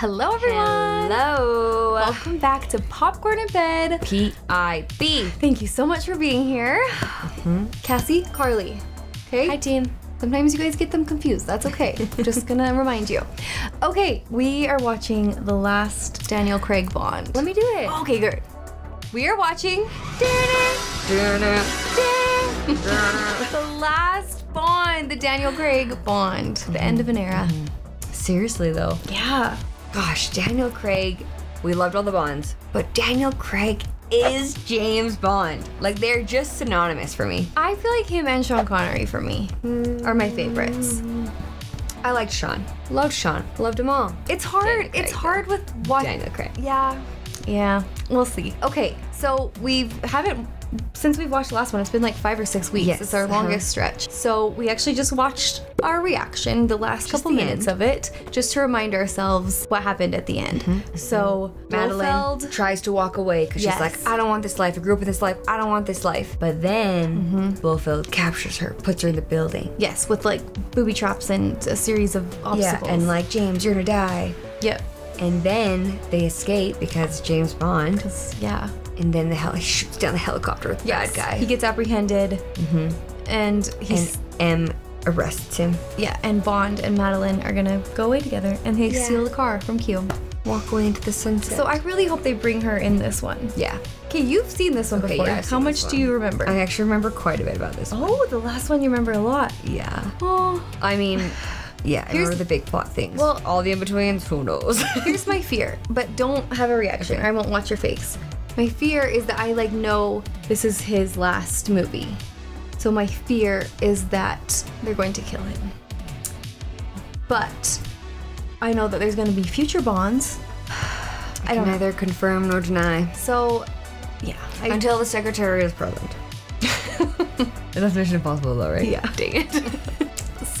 Hello, everyone. Hello. Welcome back to Popcorn in Bed. P.I.B. Thank you so much for being here. Mm-hmm. Cassie, Carly. Okay. Hi, team. Sometimes you guys get them confused. That's okay. Just gonna remind you. Okay, we are watching the last Daniel Craig Bond. Let me do it. Okay, good. We are watching the last Bond, the Daniel Craig Bond, the end of an era. Mm-hmm. Seriously, though. Yeah. Gosh, Daniel Craig. We loved all the Bonds, but Daniel Craig is James Bond. Like, they're just synonymous for me. I feel like him and Sean Connery for me are my favorites. I liked Sean. Loved Sean. Loved them all. It's hard. Daniel it's Craig, hard with watching. Daniel Craig. Yeah. Yeah. We'll see. Okay, so we've haven't since we've watched the last one. It's been like five or six weeks. Yes, It's our uh-huh. longest stretch. So we actually just watched our reaction, the last couple the minutes of it, just to remind ourselves what happened at the end. Mm-hmm, mm-hmm. So Madeline Blofeld- tries to walk away because Yes. she's like, I don't want this life. I grew up with this life. I don't want this life. But then mm-hmm. Blofeld captures her, puts her in the building. Yes, with like booby traps and a series of obstacles. Yeah, and like, James, you're gonna die. yep. And then they escape because James Bond. Yeah. And then the hell he shoots down the helicopter with the Yes. bad guy. He gets apprehended. Mm-hmm. And he's and M arrests him. yeah, and Bond and Madeline are gonna go away together, and they Yeah. steal the car from Q. Walk away into the sunset. So I really hope they bring her in this one. yeah, Okay, you've seen this one Okay, before. yeah, How much do you remember? I actually remember quite a bit about this. oh, the last one you remember a lot. Yeah, Oh, I mean, yeah, I Here's- remember the big plot things. Well- all the in betweens, who knows? here's my fear, but don't have a reaction. Okay. I won't watch your face. My fear is that I like know this is his last movie. So my fear is that they're going to kill him. But I know that there's going to be future bonds. I don't neither confirm nor deny So, yeah. I, until the secretary is present. the definition of possible, though, right? Yeah. Dang it.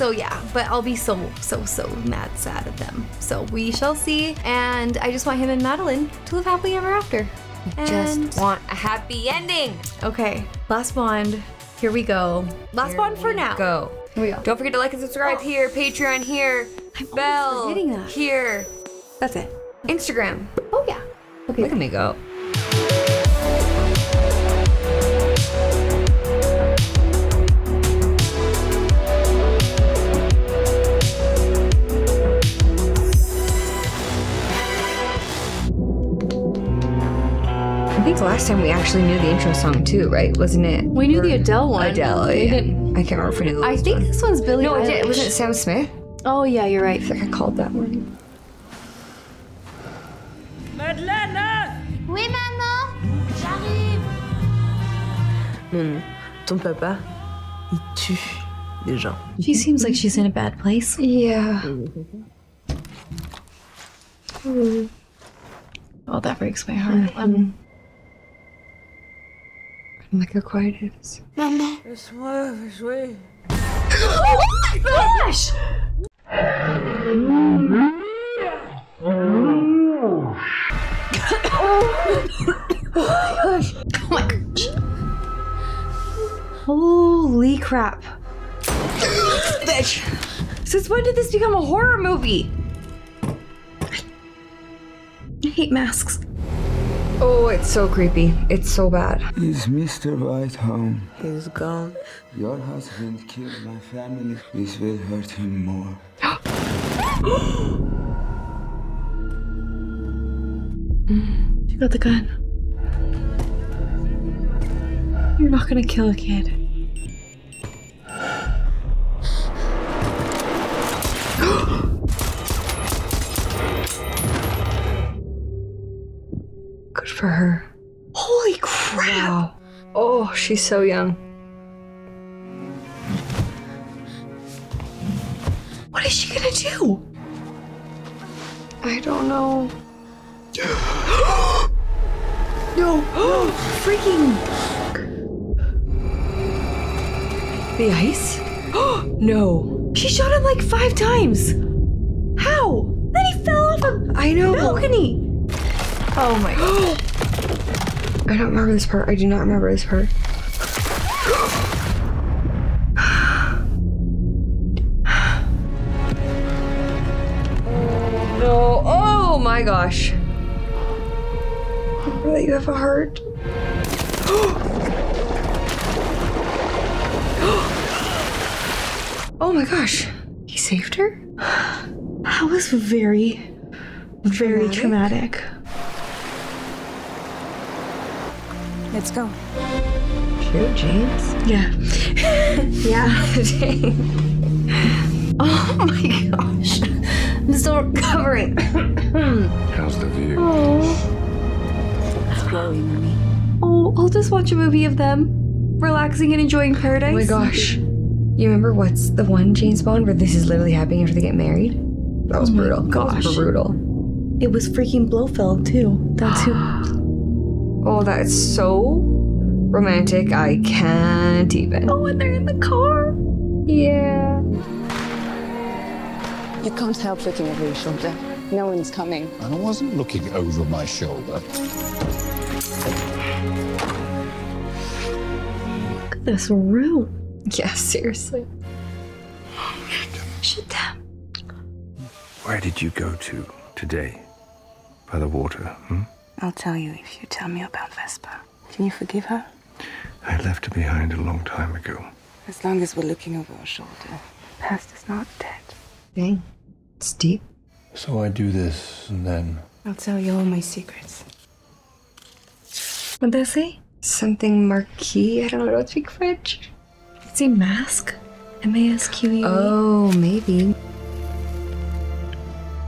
So yeah, but I'll be so so so mad sad at them. So we shall see. And I just want him and Madeline to live happily ever after. And Just want a happy ending. okay, last bond. Here we go. Last bond for now. Go. Here we go. Don't forget to like and subscribe oh. here, Patreon here, bell that. here, That's it. Instagram. Oh yeah. Okay. Look at me go. Think last time we actually knew the intro song too, right? Wasn't it? We knew the Adele one. Adele. Yeah. I can't remember if we knew the I think one. this one's Billie. No, it did. Wasn't it Sam Smith? Oh yeah, you're right. I think I called that one. Oui, maman J'arrive Non, non. Ton papa, il tue des gens. She seems like she's in a bad place. Yeah. Oh, that breaks my heart. Um, Look how quiet it is. Maman Laisse-moi jouer. Oh gosh! oh my gosh. Holy crap. Bitch. Since when did this become a horror movie? I hate masks. Oh, it's so creepy. It's so bad. Is Mr. White home? He's gone. Your husband killed my family. This will hurt him more. You got the gun. You're not gonna kill a kid. For her. Holy crap! Wow. Oh, she's so young. What is she gonna do? I don't know. No! Freaking! The ice? no. She shot him like five times! How? Then he fell off a I know. balcony! Oh my god. I don't remember this part. I do not remember this part. no. Oh! Oh my gosh. Remember that you have a heart. oh my gosh. He saved her? That was very, very traumatic. Let's go. Shoot, James. Yeah. yeah. oh my gosh. I'm still recovering. How's the view? Oh. It's glowing, Mummy. Oh, I'll just watch a movie of them relaxing and enjoying paradise. Oh my gosh. You remember what's the one James Bond where this is literally happening after they get married? Oh that was Oh my brutal. That was gosh. brutal. It was freaking Blofeld too. That's who. Oh, that is so romantic. I can't even. Oh, and they're in the car. Yeah. You can't help looking over your shoulder. No one's coming. And I wasn't looking over my shoulder. Look at this room. Yeah, seriously. Shit down. Where did you go to today? By the water, hmm? I'll tell you if you tell me about Vesper. Can you forgive her? I left her behind a long time ago. As long as we're looking over our shoulder. the Past is not dead. Dang. It's deep. So I do this, and then I'll tell you all my secrets. What'd that say? Something marquee. I don't know. I don't speak French. It's a mask. M A S Q E. Oh, maybe.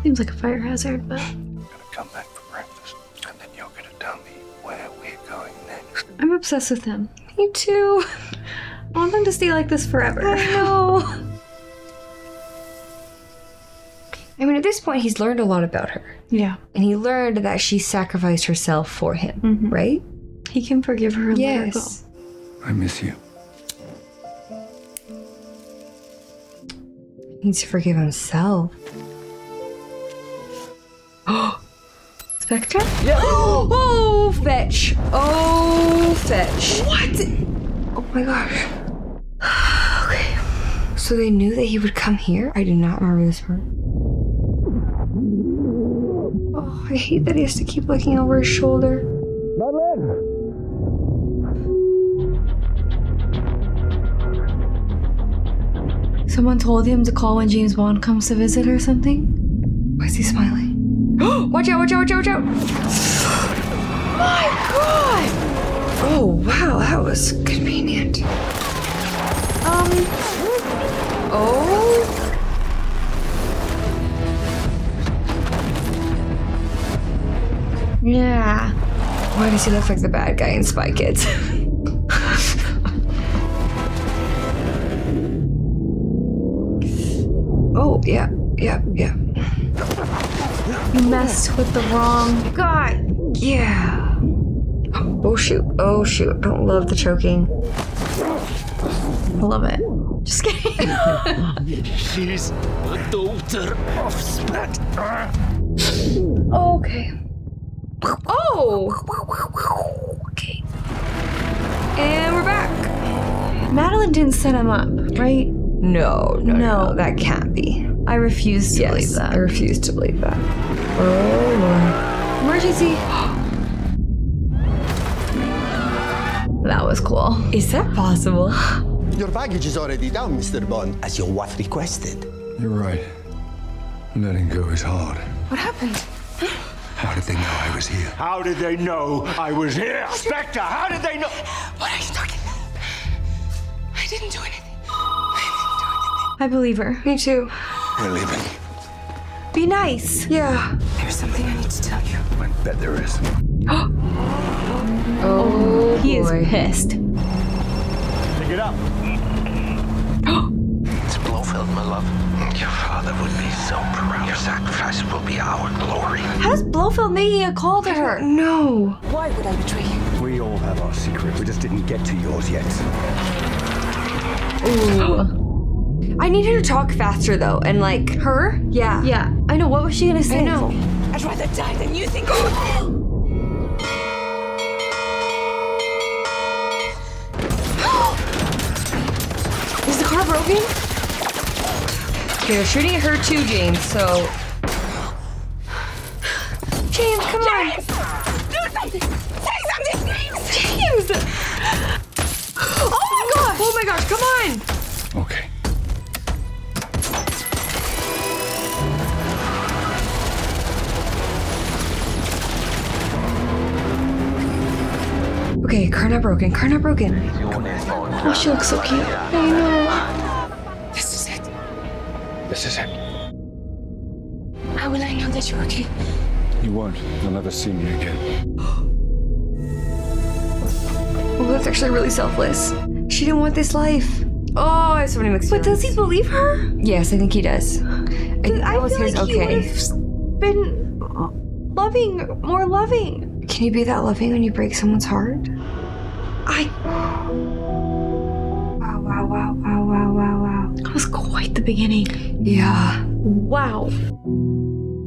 Seems like a fire hazard, but I'm gonna come back obsessed with him. Me too. I want them to stay like this forever. I know. I mean, at this point, he's learned a lot about her. Yeah. And he learned that she sacrificed herself for him, mm-hmm. right? He can forgive her and let her. Yes. I miss you. He needs to forgive himself. Spectre? Oh, fetch. Oh, fetch. What? Oh my gosh. okay. So they knew that he would come here? I do not remember this part. Oh, I hate that he has to keep looking over his shoulder. Madeline! Someone told him to call when James Bond comes to visit or something? Why is he smiling? watch out, watch out, watch out, watch out! My god! Oh, wow, that was convenient. Um. Oh. Yeah. Why does he look like the bad guy in Spy Kids? oh, yeah, yeah, yeah. You messed with the wrong guy. Yeah. Oh shoot, oh shoot. I don't love the choking. I love it. Just kidding. She's the daughter of Spectre. Okay. Oh! Okay. And we're back. Madeline didn't set him up, right? No, no, No. no, that can't be. I refuse to believe that. I refuse to believe that. Oh Lord. Emergency. that was cool. Is that possible? Your baggage is already down, Mr. Bond, as your wife requested. You're right. Letting go is hard. What happened? How did they know I was here? How did they know I was here? Spectre, how did they know? What are you talking about? I didn't do anything. I didn't do anything. I believe her. Me too. We're leaving. Be nice. Yeah. didn't do anything. There's something I need to tell you. I bet there is. Oh, oh, He is boy. pissed. Pick it up. It's Blofeld, my love. Your father would be so proud. Your sacrifice will be our glory. How's Blofeld making a call to her? No. Why would I betray you? we all have our secrets. We just didn't get to yours yet. I need her to talk faster though, and like her. Yeah. Yeah. I know. What was she gonna say? I know. I'd rather die than you think. Is the car broken? Okay, they're shooting at her too, James. So James! Do on. Say something, not broken, car not broken. Oh, she looks so cute. I know. This is it. This is it. How will I know that you're okay? You won't. You'll never see me again. well, that's actually really selfless. She didn't want this life. Oh, I have so many mixed But does he believe her? Yes, I think he does. I think I was feel his like he would have been loving, more loving. Can you be that loving when you break someone's heart? I. Wow, wow, wow, wow, wow, wow, wow. That was quite the beginning. Yeah. Wow.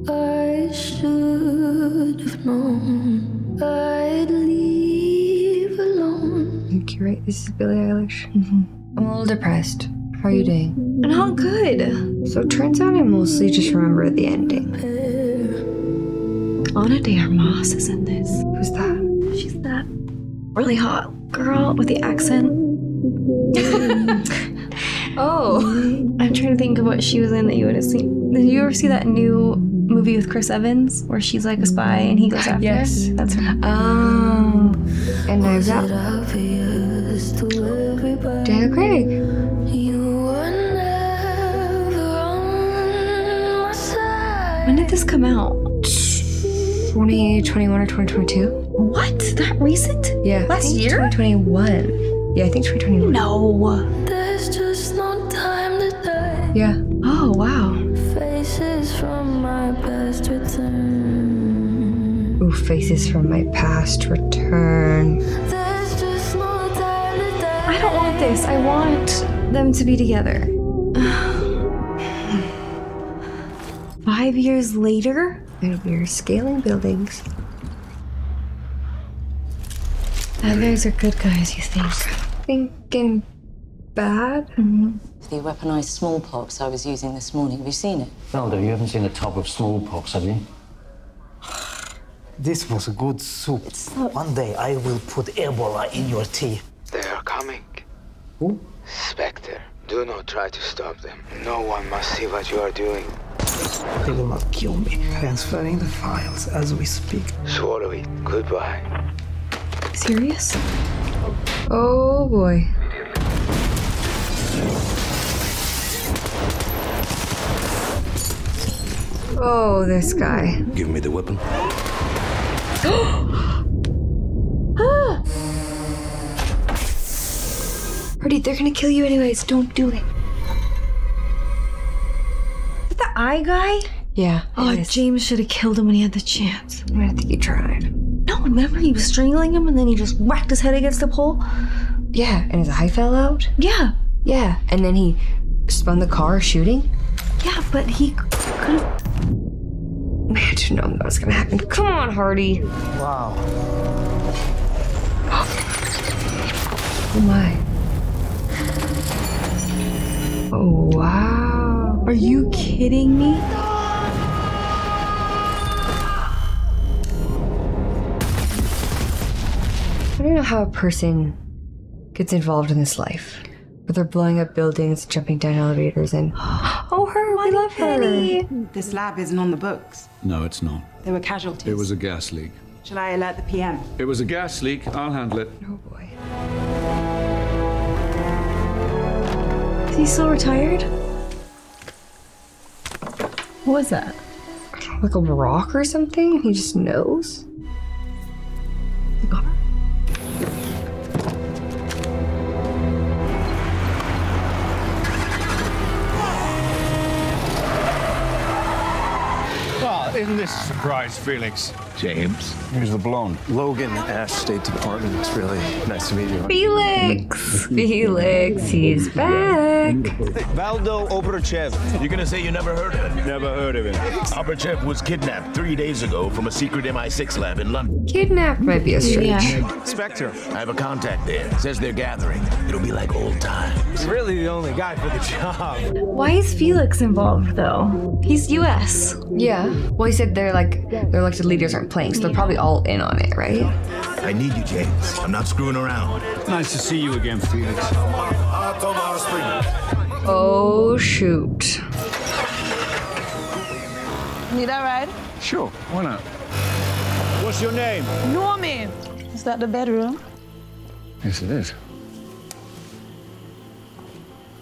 I should have known I'd leave alone. Thank you, right? This is Billie Eilish. Mm-hmm. I'm a little depressed. How are you doing? Not good. So it turns out I mostly just remember the ending. Ana de Armas is in this. Who's that? She's that really hot girl with the accent. Oh. I'm trying to think of what she was in that you would have seen. Did you ever see that new movie with Chris Evans where she's like a spy and he goes after Yes. her? That's her. Oh. And Knives Out. Obvious to everybody. Daniel Craig. You were never on. When did this come out? 2021 or 2022? What? That recent? Yeah. I Last think year? 2021. Yeah, I think 2021. No. There's just no time to die. Yeah. Oh, wow. Faces from my past return. Ooh, faces from my past return. There's just no time to die. I don't want this. I want them to be together. Five years later? And we're scaling buildings. Uh, bad guys are good guys, you think? Thinking bad? Mm-hmm. The weaponized smallpox I was using this morning. Have you seen it? Valdo, you haven't seen the top of smallpox, have you? This was a good soup. One day I will put Ebola in your tea. They are coming. Who? Spectre, do not try to stop them. No one must see what you are doing. They will not kill me. Transferring the files as we speak. Swallow it. Goodbye. Serious? Oh boy. Oh, this guy. Give me the weapon. Hardy, they're gonna kill you anyways. Don't do it. Is that the eye guy? Yeah. Oh, it is. James should have killed him when he had the chance. I mean, I think he tried. No, remember he was strangling him and then he just whacked his head against the pole? Yeah, and his eye fell out. Yeah. Yeah, and then he spun the car shooting. Yeah, but he could have. I had to know that was gonna happen. Come on, Hardy. Wow. Oh my. Oh wow. Are you kidding me? Don't know how a person gets involved in this life. But they're blowing up buildings, jumping down elevators, and oh, her, we love her. This lab isn't on the books. No, it's not. There were casualties. It was a gas leak. Shall I alert the PM? It was a gas leak. I'll handle it. Oh boy. Is he still retired? What was that? Like a rock or something? He just knows. Well, surprise, Felix? James. Here's the blonde. Logan, Ash State Department. It's really nice to meet you. Felix! Felix, he's back. Valdo Obruchev. You're gonna say you never heard of him? Never heard of him. Obruchev was kidnapped three days ago from a secret MI6 lab in London. Kidnapped might be a stretch. Spectre. I have a contact there. Says they're gathering. It'll be like old times. He's really the only guy for the job. Why is Felix involved though? He's US. Yeah. Well, he said they're like their elected leaders aren't different planks. They're probably all in on it, right? I need you, James. I'm not screwing around. Nice to see you again, Felix. Oh shoot. Need I ride? Sure, why not? What's your name? Normie. Is that the bedroom? Yes, it is.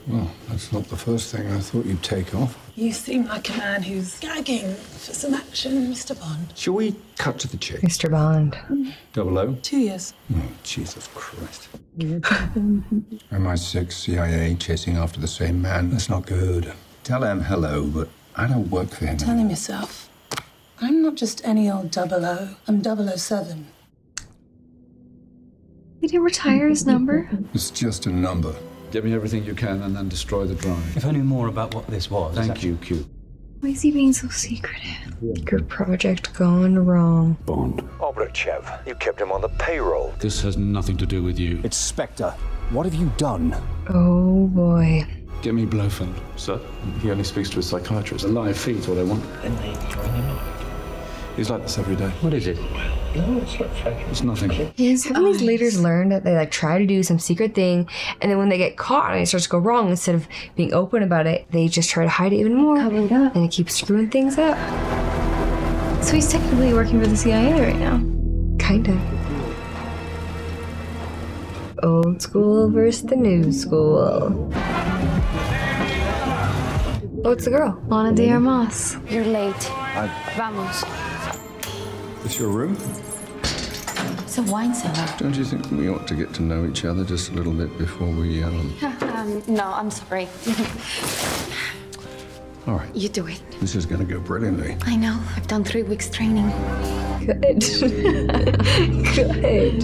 Well, that's not the first thing I thought you'd take off. You seem like a man who's gagging for some action, Mr. Bond. Shall we cut to the chase? Mr. Bond. Double O? Two years. Oh, Jesus Christ. MI6, CIA, chasing after the same man. That's not good. Tell him hello, but I don't work for him. Tell him yourself. I'm not just any old double O. I'm 007. Did he retire his number? It's just a number. Get me everything you can and then destroy the drive. If I knew more about what this was. Thank you, Q. Why is he being so secretive? Your project gone wrong. Bond. Obruchev, you kept him on the payroll. This has nothing to do with you. It's Spectre. What have you done? Oh boy. Get me Blofeld. Sir, he only speaks to a psychiatrist. A live feed's what I want. He's like this every day. What is it? It's nothing. His Haven't these leaders learn that they like try to do some secret thing, and then when they get caught and it starts to go wrong, instead of being open about it, they just try to hide it even more, Cover it up. and it keeps screwing things up. So he's technically working for the CIA right now. Kinda. Old school versus the new school. Oh, it's the girl. Ana de Armas. You're late. Vamos. This your room? It's a wine cellar. Don't you think we ought to get to know each other just a little bit before we, um... um, no, I'm sorry. All right. you do it. This is gonna go brilliantly. I know. I've done three weeks training. Good. Good.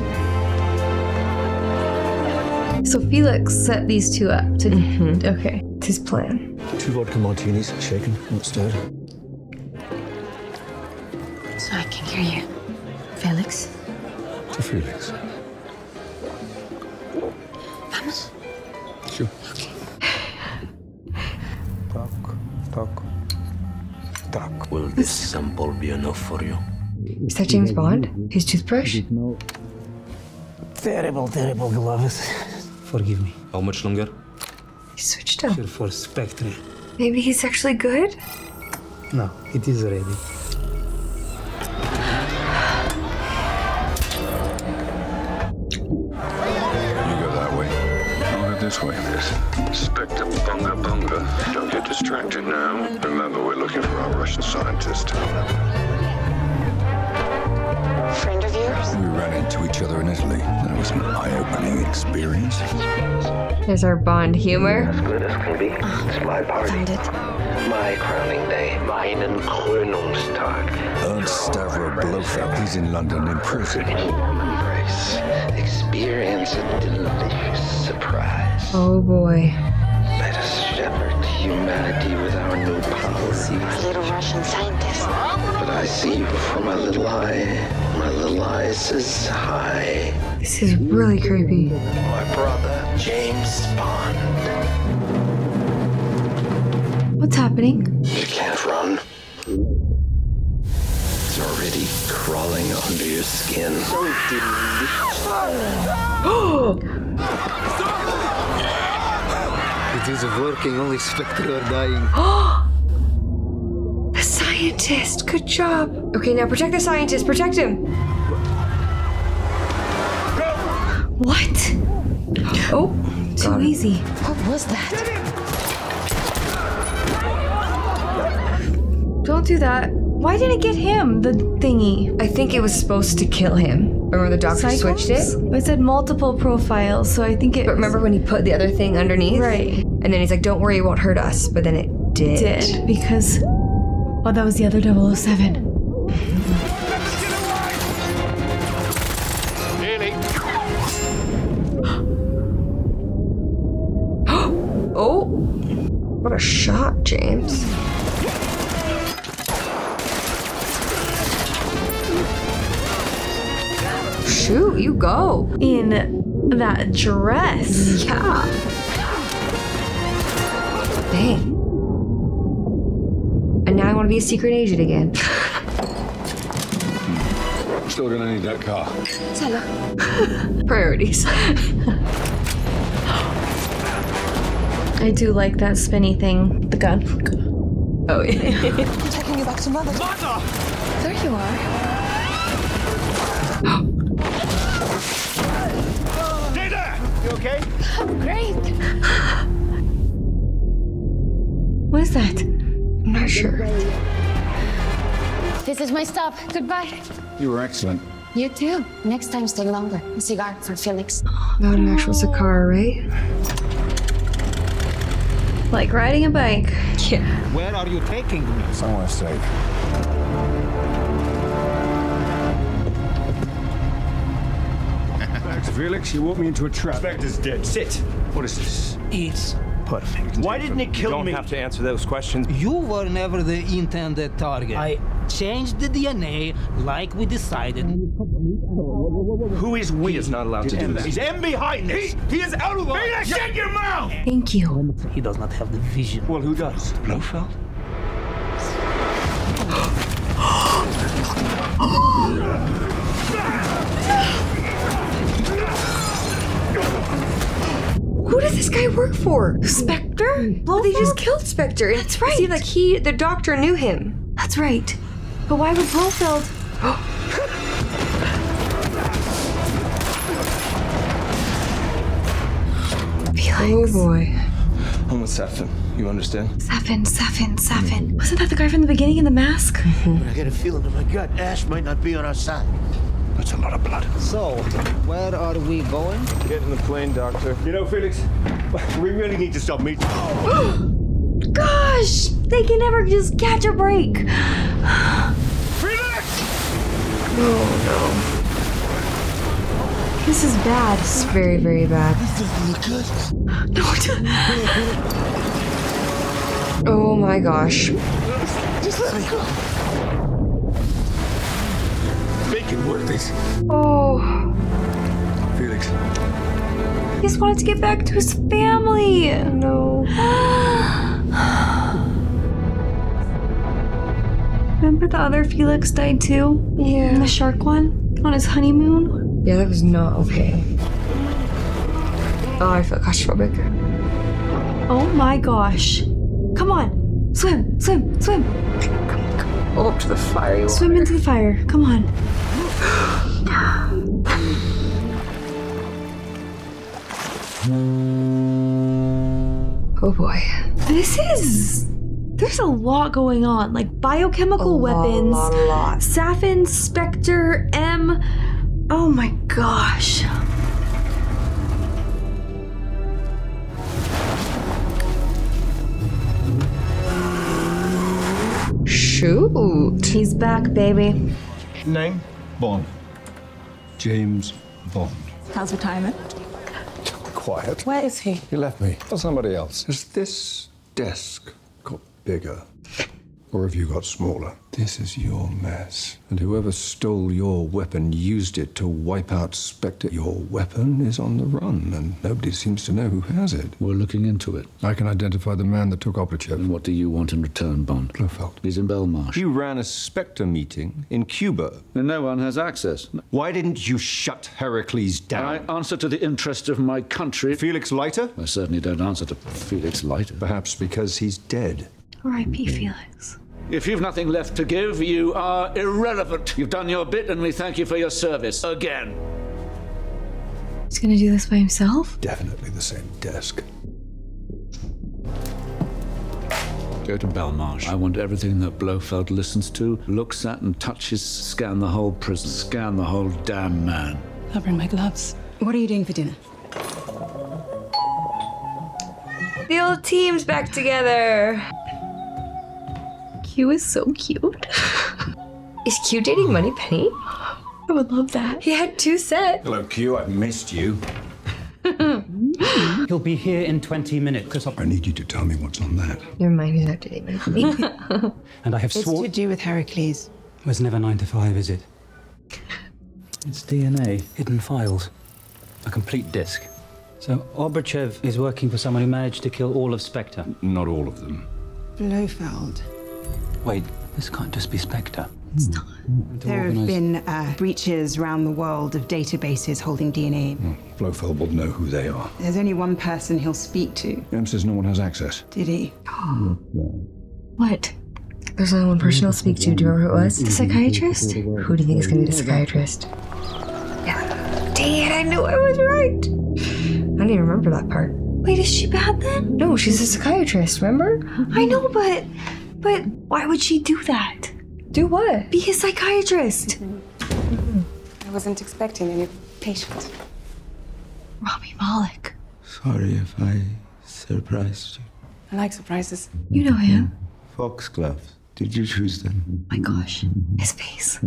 So Felix set these two up to. Okay. It's his plan. Two vodka martinis, shaken, not stirred. So I can hear you. Felix. To Felix. Vamos. Sure. Talk, talk, talk. Will this sample be enough for you? Is that James Bond? His toothbrush? No. Terrible, terrible gloves. Forgive me. How much longer? He switched up. Here for Spectre. Maybe he's actually good? No, it is ready. Distracted now. Remember, we're looking for our Russian scientist. Friend of yours? We ran into each other in Italy. That was an eye-opening experience. There's our Bond humor. As good as can be. It's my party. Found it. My crowning day. Meinen Krönungstag. Ernst Stavro Blofeld. He's in London in prison. Embrace. Experience a delicious surprise. Oh boy. Let us shepherd humanity with our new powers. Little Russian scientist. But I see you from my little eye. My little eye says hi. This is really creepy. My brother, James Bond. What's happening? You can't run. It's already crawling under your skin. It is working, only Spectre are dying. The scientist. Good job. Okay, now protect the scientist. Protect him. What? Oh, too easy. What was that? Don't do that. Why didn't it get him, the thingy? I think it was supposed to kill him. Remember the doctor switched it? It said multiple profiles, so I think it But remember when he put the other thing underneath? Right. And then he's like, don't worry, it won't hurt us. But then it did. did because oh that was the other 007. Oh! What a shot, James. Shoot, you go. In that dress. Yeah. Dang. And now I want to be a secret agent again. still gonna need that car. Priorities. I do like that spinny thing. The gun. Oh yeah. I'm taking you back to mother. Mother! there you are. okay? I'm great. What is that? I'm not sure. This is my stop. Goodbye. You were excellent. You too. Next time, stay longer. A cigar for Felix. Not an actual cigar, right? Like riding a bike. Yeah. Where are you taking me? Somewhere safe. Felix, you walked me into a trap. Spectre's dead. Sit. What is this? It's perfect. Why didn't it kill you don't me? Don't have to answer those questions. You were never the intended target. I changed the DNA like we decided. Who is we? He is not allowed to do that. He's M behind this. He, he is out of line. Felix, shut your mouth! Thank you. He does not have the vision. Well, who does? Blofeld? does this guy work for? Spectre? Well, they just killed Spectre. That's right. It seemed like he, the doctor, knew him. That's right. But why would Blofeld? Oh boy. I'm with Safin. You understand? Safin, Safin, Safin. Mm. Wasn't that the guy from the beginning in the mask? Mm-hmm. I get a feeling in my gut Ash might not be on our side. That's a lot of blood. So, where are we going? Get in the plane, Doctor. You know, Felix, we really need to stop meeting. Gosh, they can never just catch a break. Felix! Oh no. This is bad. It's very, very bad. No, it- Oh my gosh. Just let me go. Make it worth. Oh. Felix. he just wanted to get back to his family. No. Remember the other Felix died too? Yeah. The shark one? On his honeymoon? Yeah, that was not okay. Oh, I feel claustrophobic. Oh my gosh. Come on. Swim, swim, swim. Come, come, Go up to the fire. Swim into the fire. Come on. Oh boy. This is. There's a lot going on. Like biochemical A lot, weapons. lot, a lot. Safin, Spectre, M. Oh my gosh. Shoot. He's back, baby. Name? Bond. James Bond. How's retirement? Quiet. Where is he? He left me for somebody else. Has this desk got bigger? Or have you got smaller? This is your mess. And whoever stole your weapon used it to wipe out Spectre. Your weapon is on the run, and nobody seems to know who has it. We're looking into it. I can identify the man that took Obruchev. And what do you want in return, Bond? Blofeld. He's in Belmarsh. You ran a Spectre meeting in Cuba. And no one has access. Why didn't you shut Heracles down? I answer to the interest of my country. Felix Leiter? I certainly don't answer to Felix Leiter. Perhaps because he's dead. R.I.P. Felix. If you've nothing left to give, you are irrelevant. You've done your bit, and we thank you for your service again. He's gonna do this by himself? Definitely the same desk. Go to Belmarsh. I want everything that Blofeld listens to, looks at, and touches. Scan the whole prison. Scan the whole damn man. I'll bring my gloves. What are you doing for dinner? The old team's back together. Q is so cute. Is Q dating Moneypenny? I would love that. He had two sets. Hello, Q. I've missed you. He'll be here in 20 minutes. I need you to tell me what's on that. Never mind, he's not dating Moneypenny And I have It's sworn. to do with Heracles. It was never 9 to 5, is it? It's DNA. Hidden files. A complete disk. So Obruchev is working for someone who managed to kill all of Spectre. Not all of them. Blofeld. Wait, This can't just be Spectre. It's hmm. not. There have been uh, breaches around the world of databases holding DNA. Hmm. Blofeld will know who they are. There's only one person he'll speak to. M says no one has access. Did he? Hmm. What? There's only one person I'll speak to. Do you remember who it was? The psychiatrist? Who do you think is going to be the psychiatrist? Yeah. Dang it, I knew I was right. I don't even remember that part. Wait, is she bad then? No, she's a psychiatrist, remember? I know, but. But why would she do that? Do what? Be a psychiatrist. Mm-hmm. I wasn't expecting any patient. Rami Malek. Sorry if I surprised you. I like surprises. You know him. Foxgloves. Did you choose them? my gosh. His face.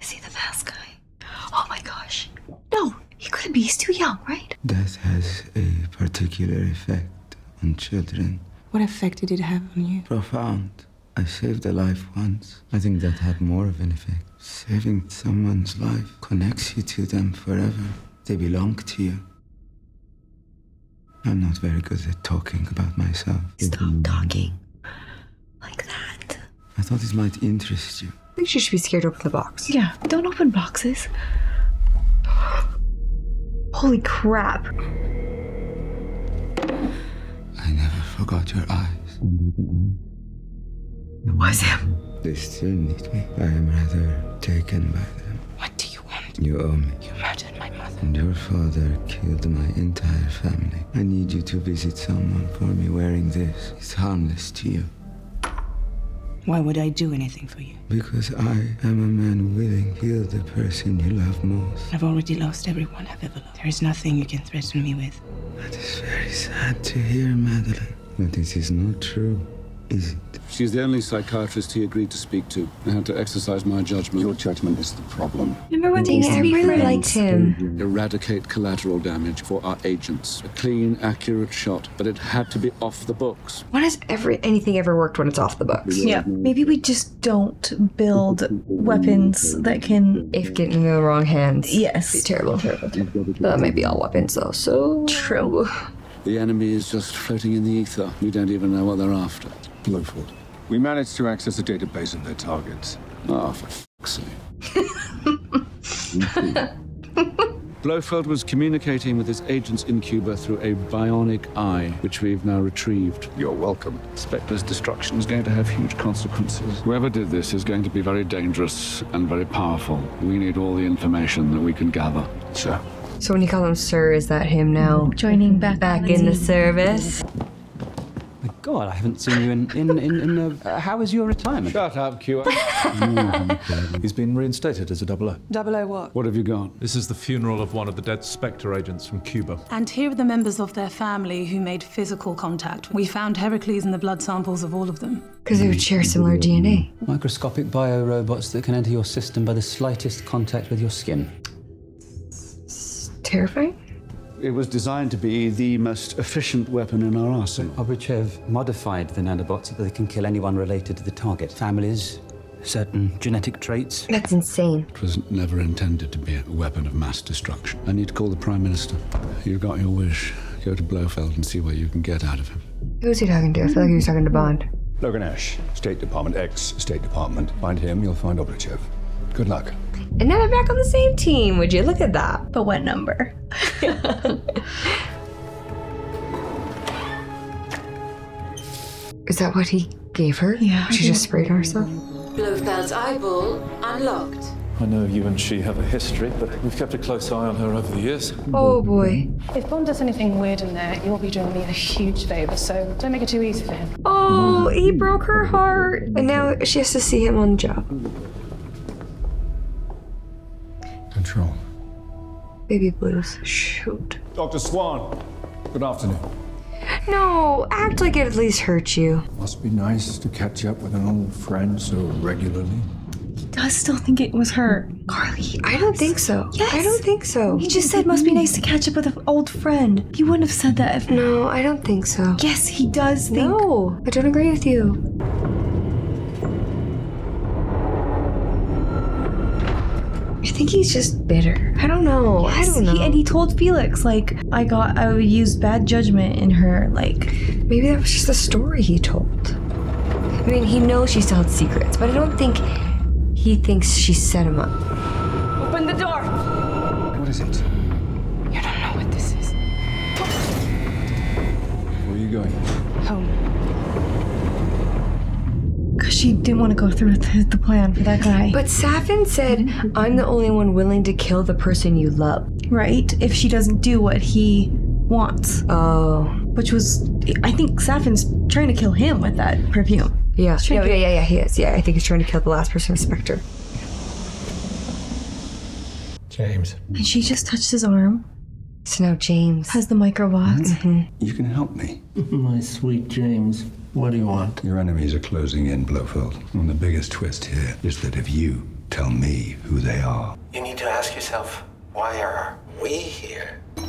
Is he the mask guy? Oh my gosh. No, he couldn't be. He's too young, right? Death has a particular effect on children. What effect did it have on you? Profound. I saved a life once. I think that had more of an effect. Saving someone's life connects you to them forever. They belong to you. I'm not very good at talking about myself. Stop talking like that. I thought this might interest you. I think you should be scared to open the box. Yeah, don't open boxes. Holy crap. I forgot your eyes. It was him. They still need me. I am rather taken by them. What do you want? You owe me. You murdered my mother. And your father killed my entire family. I need you to visit someone for me wearing this. It's harmless to you. Why would I do anything for you? Because I am a man willing to kill the person you love most. I've already lost everyone I've ever loved. There is nothing you can threaten me with. That is very sad to hear, Madeline. But this is not true, is it? She's the only psychiatrist he agreed to speak to. I had to exercise my judgment. Your judgment is the problem. Remember when he used to really liked him. Eradicate collateral damage for our agents. A clean, accurate shot, but it had to be off the books. Why does every anything ever worked when it's off the books? Yeah, maybe we just don't build weapons that can. If getting in the wrong hands. Yes. Be terrible. terrible That might be all weapons though, so True. The enemy is just floating in the ether. We don't even know what they're after. Blofeld. We managed to access a database of their targets. Oh, for fuck's sake. Blofeld was communicating with his agents in Cuba through a bionic eye, which we've now retrieved. You're welcome. Spectre's destruction is going to have huge consequences. Whoever did this is going to be very dangerous and very powerful. We need all the information that we can gather. Sir. So when you call him sir, is that him now Joining back back in the service? My God, I haven't seen you in in in. in uh, uh, how is your retirement? Shut up, Q. He's been reinstated as a double O. Double O what? What have you got? This is the funeral of one of the dead Spectre agents from Cuba. And here are the members of their family who made physical contact. We found Heracles in the blood samples of all of them. Because they would share similar DNA. Microscopic biorobots that can enter your system by the slightest contact with your skin. Terrifying. It was designed to be the most efficient weapon in our arsenal. Obruchev modified the nanobots so that they can kill anyone related to the target. Families, certain genetic traits. That's insane. It was never intended to be a weapon of mass destruction. I need to call the Prime Minister. You got your wish. Go to Blofeld and see what you can get out of him. Who's he talking to? I feel like he was talking to Bond. Logan Ash, State Department, ex State Department. Find him, you'll find Obruchev. Good luck. And now they're back on the same team. Would you look at that? But what number? Is that what he gave her? Yeah. She just sprayed herself. Blofeld's eyeball unlocked. I know you and she have a history, but we've kept a close eye on her over the years. Oh boy. If Bond does anything weird in there, you'll be doing me a huge favour, so don't make it too easy for him. Oh, he broke her heart. And now she has to see him on the job. Control. Baby blues. Shoot. Dr. Swann, good afternoon. No, act like it at least hurt you. Must be nice to catch up with an old friend so regularly. He does still think it was her. Carly, I don't think so. Yes. I don't think so. He just said must be nice to catch up with an old friend. He wouldn't have said that if. No, I don't think so. Yes, he does think. No, I don't agree with you. Think he's just bitter. I don't know. I Yes, don't know. He, and he told Felix, like, I got, I used bad judgment in her. Like, Maybe that was just a story he told. I mean, he knows she still had secrets, but I don't think he thinks she set him up. Open the door. What is it? You don't know what this is. Where are you going? Home. Because she didn't want to go through with the plan for that guy. But Safin said, I'm the only one willing to kill the person you love. Right? If she doesn't do what he wants. Oh. Which was, I think Safin's trying to kill him with that perfume. Yeah. trying Yeah, yeah, yeah, yeah, he is. Yeah, I think he's trying to kill the last person with Spectre. James. And she just touched his arm. So now James has the microbots. Mm-hmm. You can help me. My sweet James. What do you want? Your enemies are closing in, Blofeld. And the biggest twist here is that if you tell me who they are, You need to ask yourself, why are we here?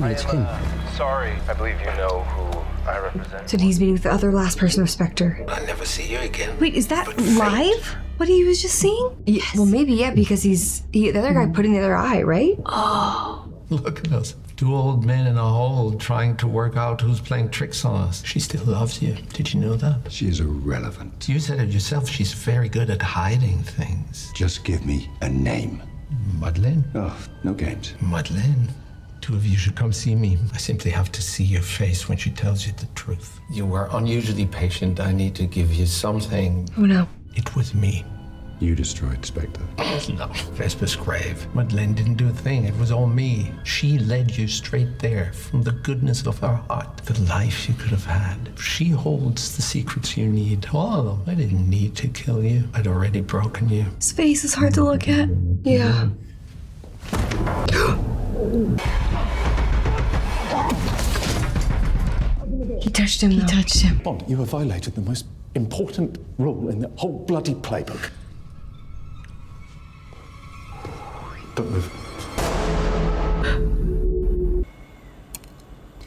it's him. Uh, sorry. I believe you know who I represent. So he's meeting with the other last person of Spectre. I'll never see you again. Wait, is that live? What he was just seeing? Yeah, Well, maybe, yeah, because he's he, the other guy hmm. put in the other eye, right? Oh, look at us. Two old men in a hole trying to work out who's playing tricks on us. She still loves you. Did you know that? she is irrelevant. You said it yourself. She's very good at hiding things. Just give me a name. Madeleine. Oh, no games. Madeleine. Two of you should come see me. I simply have to see your face when she tells you the truth. You were unusually patient. I need to give you something. Oh no. It was me. You destroyed Spectre. No, Vesper's grave. Madeleine didn't do a thing. It was all me. She led you straight there from the goodness of her heart. The life you could have had. She holds the secrets you need. All of them. I didn't need to kill you. I'd already broken you. His face is hard to look at. Yeah. He touched him. He though. touched him. Bond, you have violated the most important rule in the whole bloody playbook. Don't move.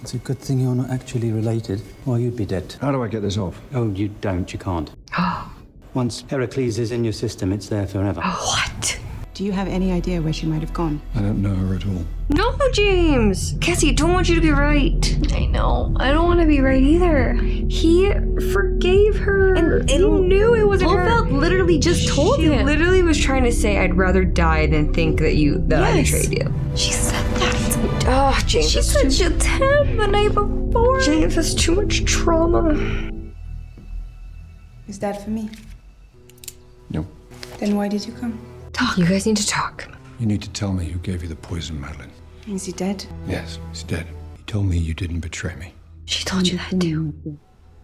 It's a good thing you're not actually related, or you'd be dead. How do I get this off? Oh, you don't. You can't. Once Heracles is in your system, it's there forever. Oh, what? Do you have any idea where she might have gone? I don't know her at all. No, James. Cassie, I don't want you to be right. I know. I don't want to be right either. He forgave her. And, he knew it wasn't her. Blofeld literally just told she him. literally was trying to say, "I'd rather die than think that you that I betrayed you." She said that. Oh, James, She said too, she'd tell the night before. James, has too much trauma. Is that for me? No. Then why did you come? Talk. You guys need to talk. You need to tell me who gave you the poison, Madeleine. Is he dead? Yes, he's dead. He told me you didn't betray me. She told you that too.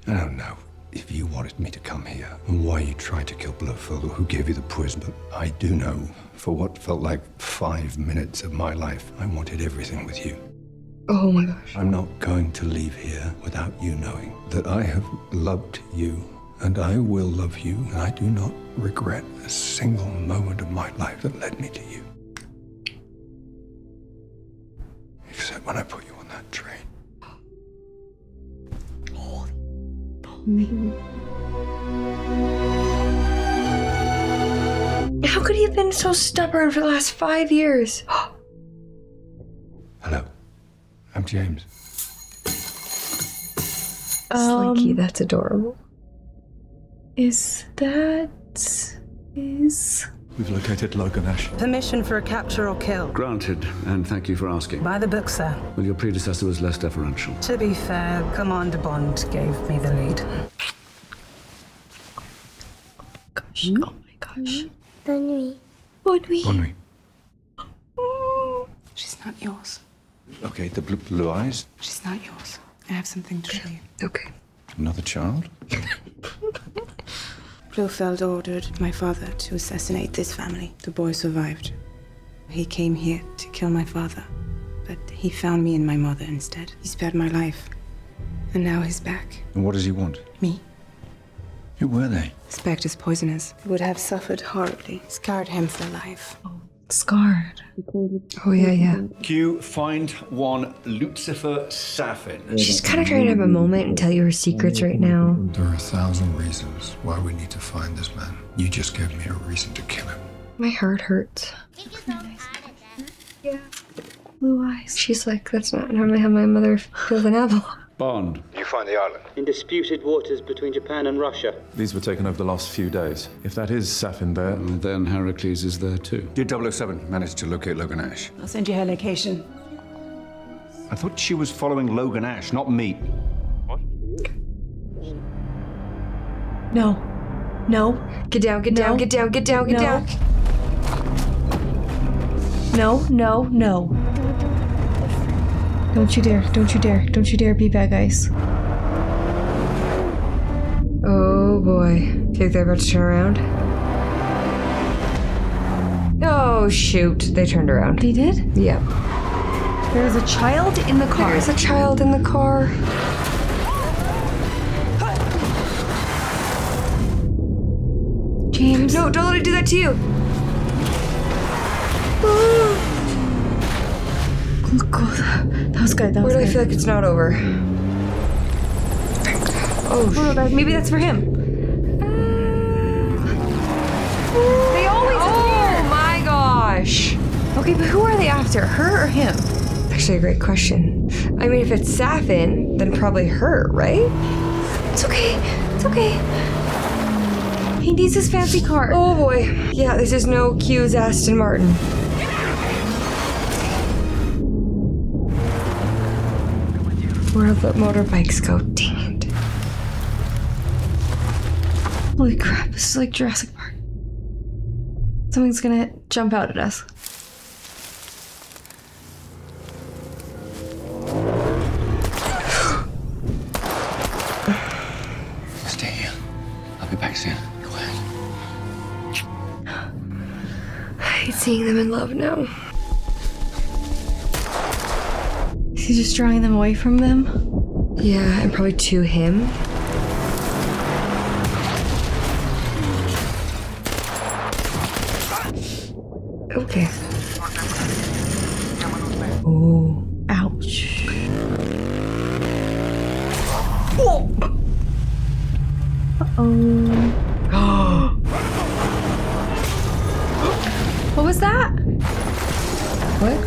I don't know if you wanted me to come here and why you tried to kill Blofeld or who gave you the poison, but I do know for what felt like five minutes of my life, I wanted everything with you. Oh my gosh. I'm not going to leave here without you knowing that I have loved you and I will love you, and I do not regret a single moment of my life that led me to you. Except when I put you on that train. How could he have been so stubborn for the last five years? Hello, I'm James. Slinky, um, that's adorable. Is that is We've located Logan Ash. Permission for a capture or kill. Granted, and thank you for asking. By the book, sir. Well, your predecessor was less deferential. To be fair, Commander Bond gave me the lead. gosh? Oh my gosh. Bonne nuit. Bonne nuit. Bonne nuit. She's not yours. Okay, the blue, blue eyes. She's not yours. I have something to show you. Okay. Another child? Blofeld ordered my father to assassinate this family. The boy survived. He came here to kill my father, but he found me and my mother instead. He spared my life. And now he's back. And what does he want? Me. Who were they? Spectre's poisoners would have suffered horribly, scarred him for life. Oh. Scarred. Oh yeah, yeah. Q, find one Lucifer Safin. She's kind of trying to have a moment and tell you her secrets right now. There are a thousand reasons why we need to find this man. You just gave me a reason to kill him. My heart hurts. Yeah, blue eyes. She's like, that's not normally how my mother feels an apple. Bond. You find the island? In disputed waters between Japan and Russia. These were taken over the last few days. If that is Safin there, then Heracles is there too. Did 007 manage to locate Logan Ash? I'll send you her location. I thought she was following Logan Ash, not me. What? No. No. Get down, get down, get down, get down, get No. down. No, no, no. Don't you dare, don't you dare, don't you dare be bad guys. Oh boy. Think they're about to turn around? Oh shoot, they turned around. They did? Yep. There's a child in the car. There's a child in the car. James. No, don't let it do that to you. Look, oh, was good. That Where was do I good. feel like it's not over? Oh, Oh, that, maybe that's for him. Uh, they always Oh my gosh. Okay, but who are they after? Her or him? Actually, a great question. I mean, if it's Safin, then probably her, right? It's okay. It's okay. He needs his fancy car. Oh boy. Yeah, this is no Q's Aston Martin. Where the motorbikes go? Dang it. Holy crap, this is like Jurassic Park. Something's gonna jump out at us. Stay here. I'll be back soon. Quiet. I hate seeing them in love now. Is he just drawing them away from them? Yeah, and probably to him. Okay. Oh. Ouch. Uh-oh. what was that? What?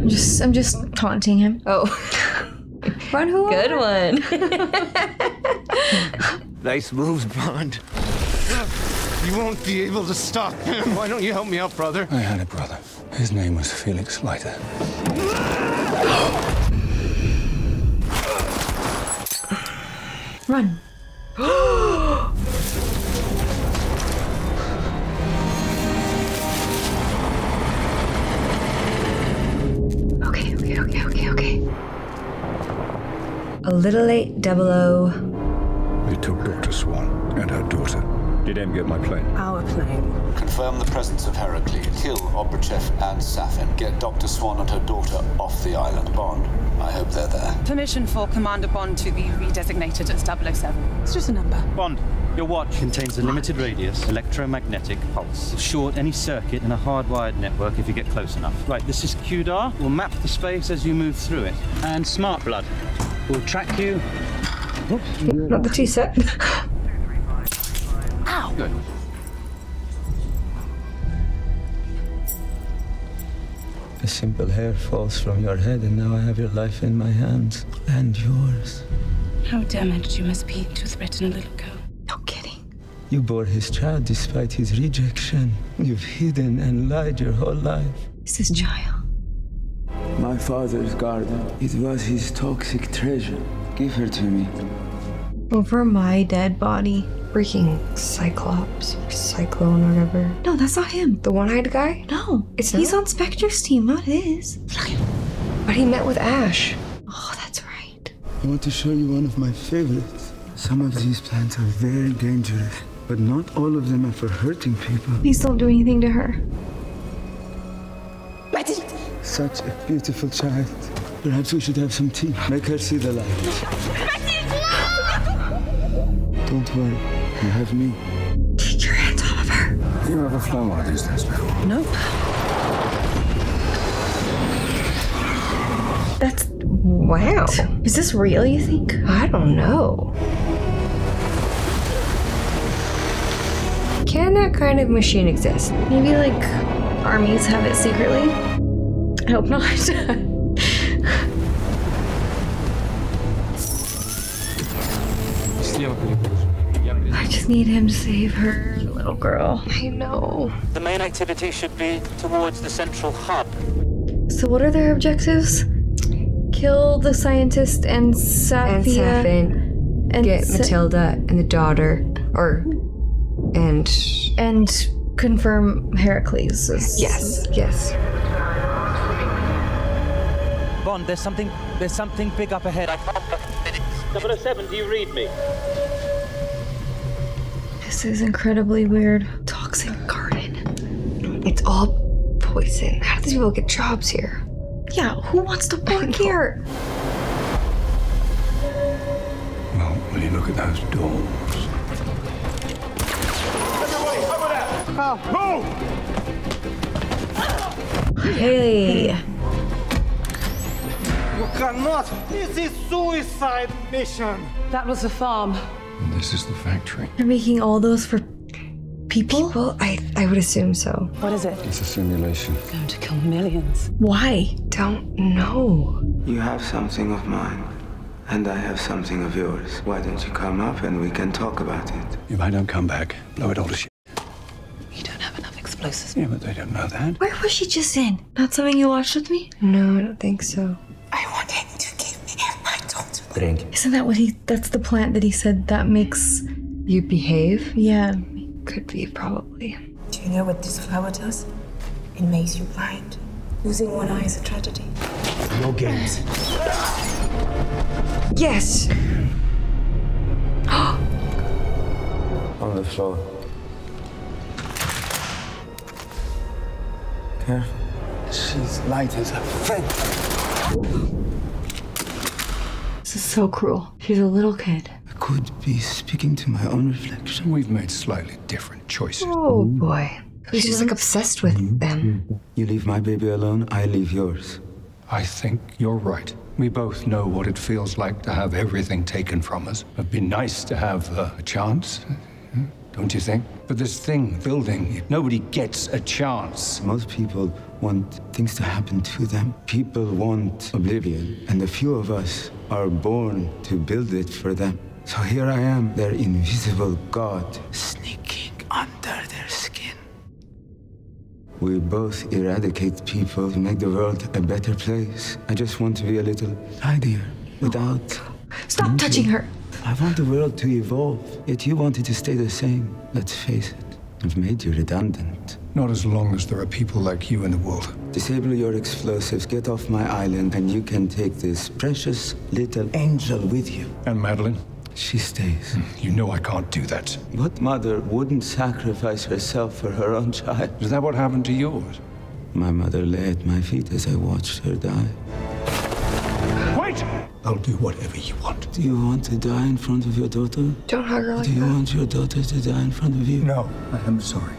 I'm just I'm just taunting him. Oh. Run who Good one. Nice moves, Bond. You won't be able to stop him. Why don't you help me out, brother? I had a brother. His name was Felix Leiter. Run. Little late, double O. They took Dr. Swann and her daughter. Did M get my plane? Our plane. Confirm the presence of Heracles. Kill Obruchev and Safin. Get Dr. Swann and her daughter off the island. Bond, I hope they're there. Permission for Commander Bond to be redesignated as 007. It's just a number. Bond, your watch contains a limited radius electromagnetic pulse. It'll short any circuit in a hardwired network if you get close enough. Right, this is QDAR. We'll map the space as you move through it. And Smart Blood will track you. Oops, Not the two set. Ow! Good. A simple hair falls from your head, and now I have your life in my hands. And yours. How damaged you must be to threaten a little girl. No kidding. You bore his child despite his rejection. You've hidden and lied your whole life. This is child. My father's garden. It was his toxic treasure. Give her to me. Over my dead body. Freaking Cyclops or Cyclone or whatever. No, that's not him. The one-eyed guy? No, It's he's on Spectre's team, not his. But he met with Ash. Oh, that's right. I want to show you one of my favorites. Some of these plants are very dangerous, but not all of them are for hurting people. Please don't do anything to her. Such a beautiful child. Perhaps we should have some tea. Make her see the light. Don't worry, you have me. Take your hands off of her. You ever flown one of these things before? Nope. That's wow. Is this real, you think? I don't know. Can that kind of machine exist? Maybe like armies have it secretly. I hope not. I just need him to save her little girl. I know. The main activity should be towards the central hub. So what are their objectives? Kill the scientist and Safia. And Safin. And get Sa- Matilda and the daughter. Or. And. And confirm Heracles. is- Yes, yes. Bond, there's something there's something big up ahead. I can't 007, do you read me? This is incredibly weird. Toxic garden. It's all poison. How do these people get jobs here? Yeah, who wants to work here? Well, when you look at those doors. Hey. You cannot. This is suicide mission. That was a farm. This is the factory. They're making all those for people? People? I, I would assume so. What is it? It's a simulation. Going to kill millions. Why? Don't know. You have something of mine, and I have something of yours. Why don't you come up and we can talk about it? If I don't come back, blow it all to shit. You don't have enough explosives. Yeah, but they don't know that. Where was she just in? Not something you watched with me? No, I don't think so. I want him to give me my daughter. Drink. Isn't that what he? That's the plant that he said that makes you behave. Yeah. Could be, probably. Do you know what this flower does? It makes you blind. Losing one eye is a tragedy. No games. Yes! On the floor. Careful. She's light as a feather. This is so cruel. She's a little kid. I could be speaking to my own reflection. We've made slightly different choices. Oh boy. He's just like obsessed with them. You leave my baby alone, I leave yours. I think you're right. We both know what it feels like to have everything taken from us. It'd be nice to have uh, a chance, don't you think? But this thing, building, nobody gets a chance. Most people want things to happen to them. People want oblivion, and a few of us are born to build it for them. So here I am, their invisible god, sneaking under their skin. We both eradicate people to make the world a better place. I just want to be a little tidier without. Stop touching her. I want the world to evolve, yet you want it to stay the same. Let's face it, I've made you redundant. Not as long as there are people like you in the world. Disable your explosives, get off my island, and you can take this precious little angel with you. And Madeleine? She stays. Hmm, you know I can't do that. What mother wouldn't sacrifice herself for her own child? Is that what happened to yours? My mother lay at my feet as I watched her die. Wait! I'll do whatever you want. Do you want to die in front of your daughter? Don't hug her like Do you that. want your daughter to die in front of you? No, I am sorry.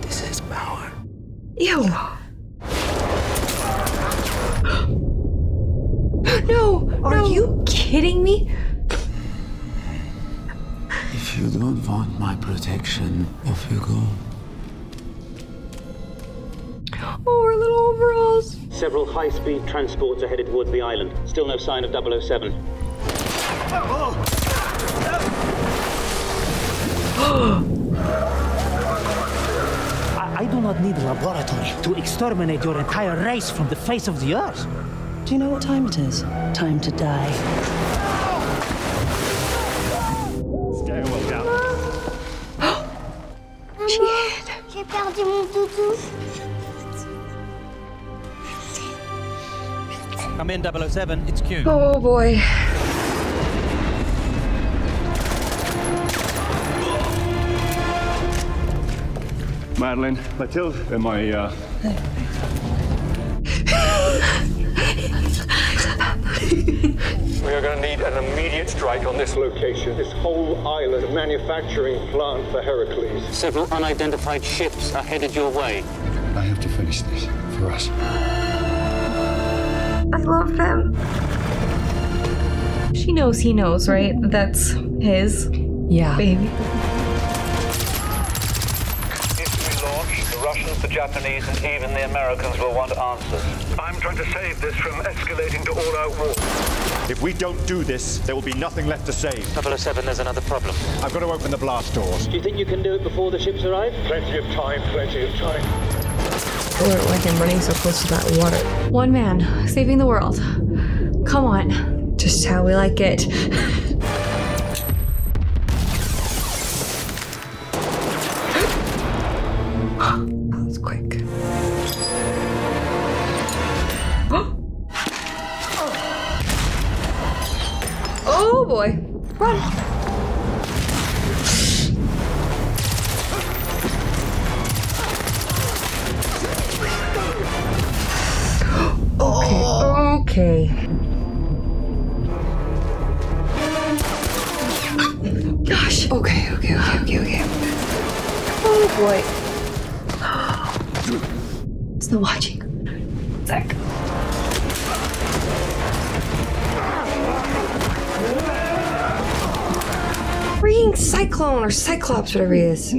This is power. Ew. no! Are you kidding me? If you don't want my protection, off you go. Oh, her little overalls. Several high-speed transports are headed towards the island. Still no sign of 007. I, I do not need a laboratory to exterminate your entire race from the face of the earth. Do you know what time it is? Time to die. Stairwell down. J'ai perdu mon toutou. Come in, 007. It's Q. Oh boy. Madeleine, Matilda, am I, uh... We are going to need an immediate strike on this location. This whole island, a manufacturing plant for Heracles. Several unidentified ships are headed your way. I have to finish this for us. I love them. She knows he knows, right? That's his Yeah. baby. If we launch, the Russians The Japanese and even the Americans will want answers. I'm trying to save this from escalating to all-out war. If we don't do this, there will be nothing left to save. 007, there's another problem. I've got to open the blast doors. Do you think you can do it before the ships arrive? Plenty of time, plenty of time. Don't like him running so close to that water. One man saving the world. Come on. Just how we like it. that was quick. Oh. oh boy. Run. Or Cyclops, whatever he is.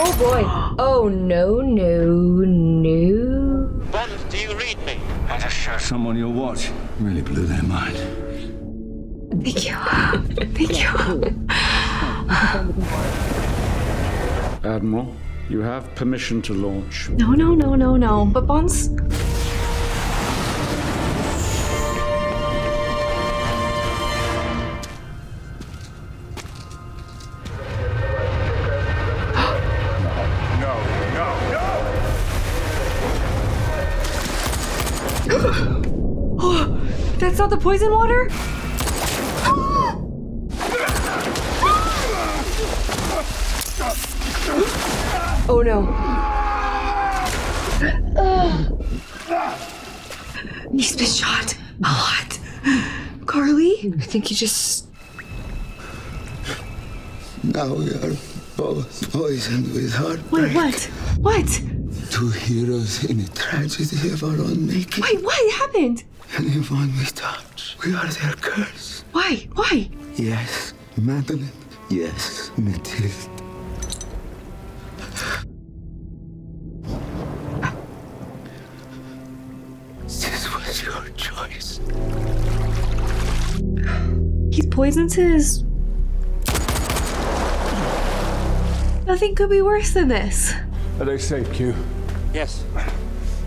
Oh boy. Oh no, no, no. Bond, do you read me? I just showed someone your watch. Really blew their mind. Thank you. Thank you. Admiral, you have permission to launch. No, no, no, no, no. But Bond's. That's not the poison water? Oh no. He's been shot a lot. Carly? I think he just. Now we are both poisoned with heartbreak. Wait, what? What? Two heroes in a tragedy of our own making. Wait, what happened? Anyone we touch, we are their curse. Why? Why? Yes, Madeleine. Yes, Mathilde. This was your choice. He's poisoned his. Nothing could be worse than this. Are they safe, Q? Yes.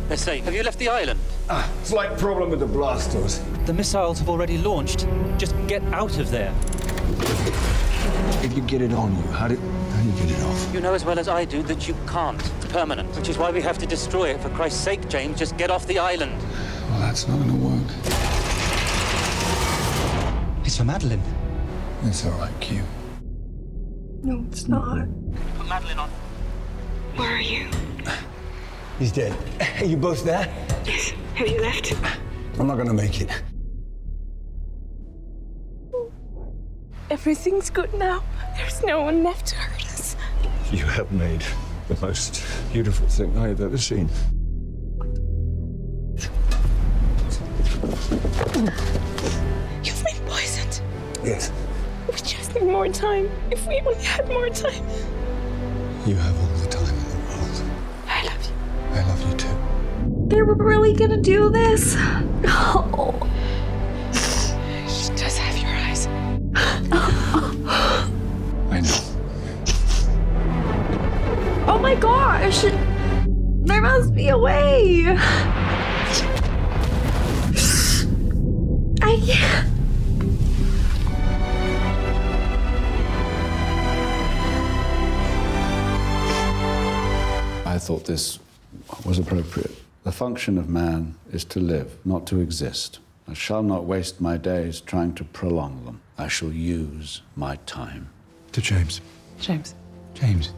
They're safe. Have you left the island? Ah, slight problem with the blasters. The missiles have already launched. Just get out of there. If you get it on you, how do, how do you get it off? You know as well as I do that you can't. It's permanent, which is why we have to destroy it. For Christ's sake, James, just get off the island. Well, that's not gonna work. It's for Madeleine. It's all right, Q. No, it's not. Put Madeleine on. Where are you? He's dead. Are you both there? Yes. Have you left? I'm not gonna make it. Everything's good now. There's no one left to hurt us. You have made the most beautiful thing I have ever seen. You've been poisoned. Yes. We just need more time. If we only had more time. You have all I love you too. They were really gonna do this? Oh. He does have your eyes. I know. Oh my gosh! There must be a way! I can't. I thought this was appropriate. The function of man is to live, not to exist. I shall not waste my days trying to prolong them. I shall use my time. To James. James. James.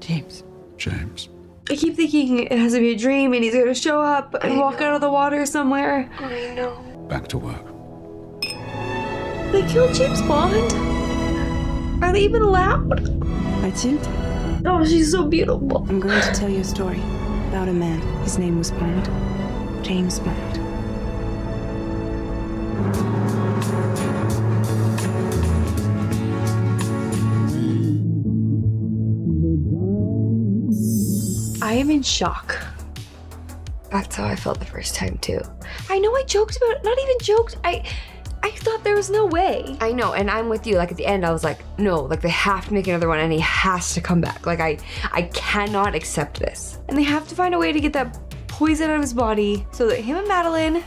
James. James. I keep thinking it has to be a dream and he's gonna show up and walk out of the water somewhere. I know. Back to work. They killed James Bond? Are they even allowed? Mathilde? Oh, she's so beautiful. I'm going to tell you a story about a man. His name was Bond. James Bond. I am in shock. That's how I felt the first time, too. I know I joked about it, not even joked. I. I thought there was no way. I know, and I'm with you. Like at the end, I was like, no, like they have to make another one, and he has to come back. Like I, I cannot accept this. And they have to find a way to get that poison out of his body so that him and Madeleine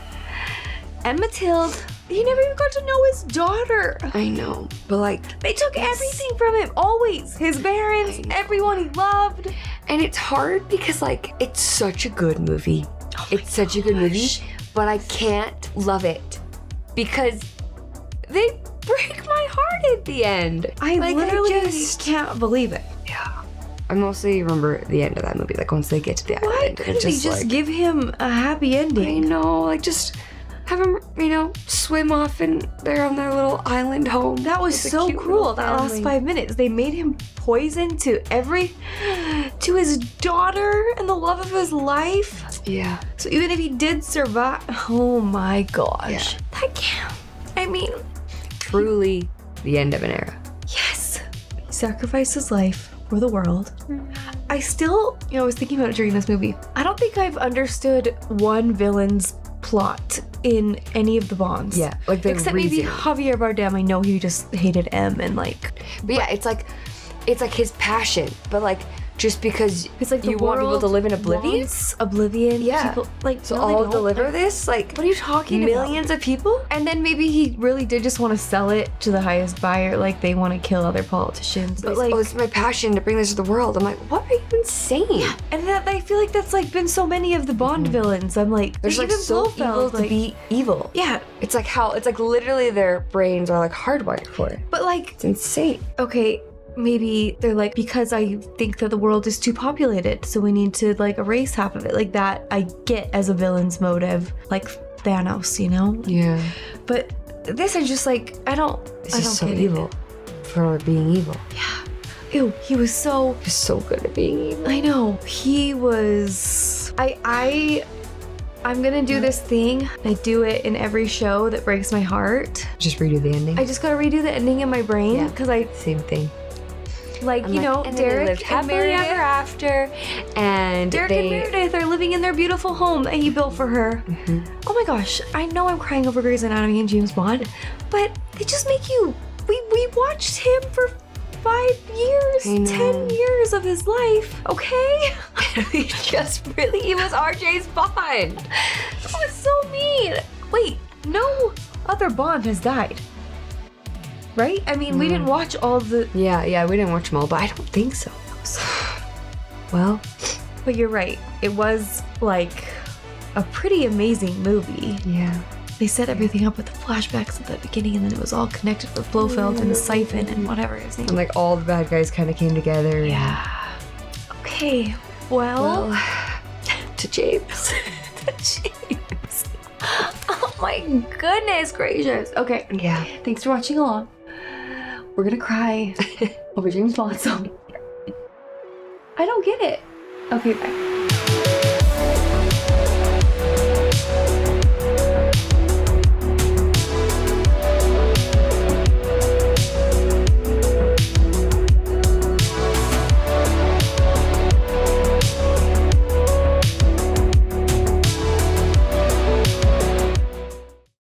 and Mathilde, he never even got to know his daughter. I know, but like They took everything from him, always. His parents, everyone he loved. And it's hard because like it's such a good movie. Oh it's such a good movie, but I can't love it because they break my heart at the end. I Like, literally just can't believe it. yeah. I mostly remember the end of that movie, like once they get to the Why island. couldn't it's they just, just like, give him a happy ending? I know, like just have him, you know, swim off and they're on their little island home. That was a so cruel. That last five minutes, they made him poison to every, to his daughter and the love of his life. Yeah. So even if he did survive, oh my gosh, Yeah. that can't. I mean, Truly the end of an era. yes, he sacrificed his life for the world. Mm-hmm. I still, you know, I was thinking about it during this movie. I don't think I've understood one villain's plot in any of the Bonds. Yeah, like except maybe. Javier Bardem. I know he just hated M and like But yeah, it's like it's like his passion, but like just because It's like you want people to live in oblivion. oblivion. Yeah. People, like So no, all deliver Like, this? Like What are you talking millions about? of people? And then maybe he really did just want to sell it to the highest buyer. Like they want to kill other politicians. But like, oh, it's my passion to bring this to the world. I'm like, what are you insane? and that I feel like that's like been so many of the Bond mm-hmm. villains. I'm like, There's like even so Blofeld, evil to like- be evil. Yeah, It's like how it's like literally their brains are like hardwired for it. but like It's insane. okay, maybe they're like because I think that the world is too populated, so we need to like erase half of it. Like that, I get as a villain's motive, like Thanos, you know. Yeah. But this is just like I don't. It's I don't just so evil It. for being evil. Yeah Ew, he was so. He's so good at being evil. I know he was. I I. I'm gonna do this thing. I do it in every show that breaks my heart. Just redo the ending. I just gotta redo the ending in my brain Yeah. because I Same thing. Like I'm you like, know and Derek lived and happily Meredith. ever after, and Derek they, and Meredith are living in their beautiful home that he built for her. Mm-hmm. Oh my gosh, I know I'm crying over Grey's Anatomy and James Bond, but they just make you. We we watched him for five years, ten years of his life. Okay, he just really he was RJ's Bond. that was so mean. Wait, no other Bond has died. Right? I mean, we didn't mm. watch all the. Yeah, yeah, we didn't watch them all, but I don't think so. well, But you're right. It was like a pretty amazing movie. yeah. They set everything up with the flashbacks at the beginning, and then it was all connected with Blofeld and the mm. Safin and whatever his name. And like all the bad guys kind of came together. Yeah. Okay. Well, Well, to James. to James. Oh my goodness gracious. Okay. Yeah. Thanks for watching along. We're gonna cry over James song. I don't get it. Okay, bye.